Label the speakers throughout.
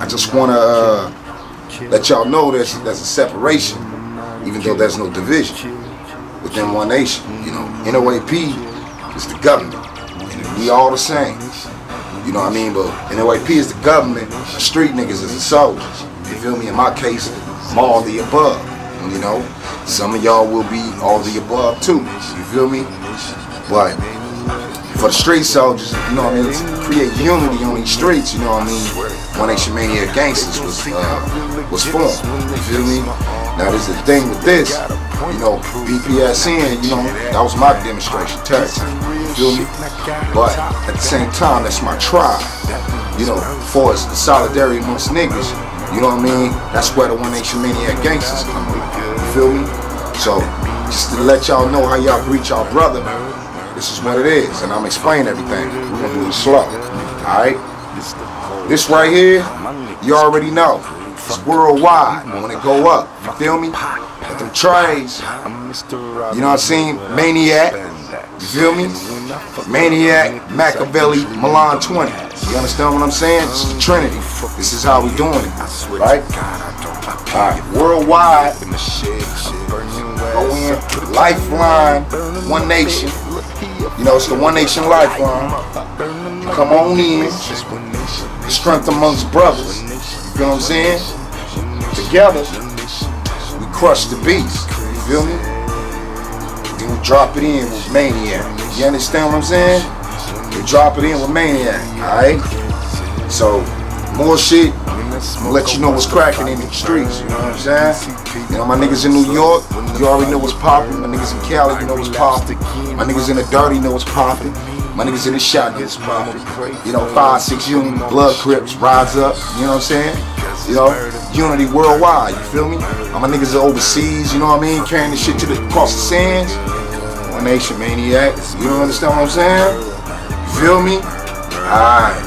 Speaker 1: I just want to uh, let y'all know there's, there's a separation, even though there's no division within one nation. You know, NOAP is the government, and we all the same. You know what I mean? But NOAP is the government, the street niggas is the soldiers. You feel me? In my case, I'm all the above. You know, some of y'all will be all the above too. You feel me? But for the street soldiers, you know what I mean, create unity on these streets, you know what I mean, One Nation Mania Gangsters was uh, was formed. You feel me? Now there's the thing with this, you know, BPSN, you know, that was my demonstration tactic. You feel me? But at the same time, that's my tribe. You know, for us, solidarity amongst niggas, you know what I mean? That's where the One Nation Maniac Gangsters come in. You feel me? So, just to let y'all know how y'all greet y'all brother, this is what it is, and I'm explaining everything. We're gonna do it slow. Alright? This right here, you already know. It's worldwide when it go up. You feel me? But them trays, you know what I'm saying? Maniac. You feel me? Maniac, Makaveli, Malign 20. You understand what I'm saying? Is the Trinity. This is how we doing it. Right? Alright, worldwide. Go in. Lifeline, One Nation. You know, it's the One Nation Lifeline. Come on in. Strength amongst brothers. You feel what I'm saying? Together, we crush the beast. You feel me? We drop it in with Maniac. You understand what I'm saying? We drop it in with Maniac. Alright? So, more shit. I'll let you know what's cracking in the streets, you know what I'm saying? You know, my niggas in New York, you already know what's popping. My niggas in Cali, you know what's popping. My niggas in the dirty know what's popping. My niggas in the know what's popping. You know, five, six unit blood crips, rise up, you know what I'm saying? You know, unity worldwide, you feel me? All my niggas are overseas, you know what I mean? Carrying this shit to the across the sands. One nation maniac, you don't understand what I'm saying? You feel me? Alright.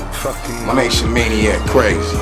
Speaker 1: One nation maniac crazy.